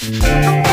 Bye.